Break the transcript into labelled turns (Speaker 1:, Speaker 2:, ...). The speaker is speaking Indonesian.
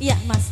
Speaker 1: Iya, Mas.